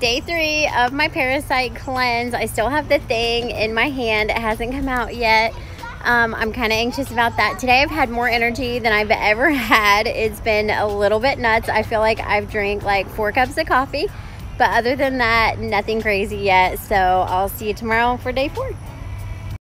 day three of my parasite cleanse. I still have the thing in my hand. It hasn't come out yet. Um, I'm kind of anxious about that. Today I've had more energy than I've ever had. It's been a little bit nuts. I feel like I've drank like four cups of coffee. But other than that, nothing crazy yet. So I'll see you tomorrow for day four.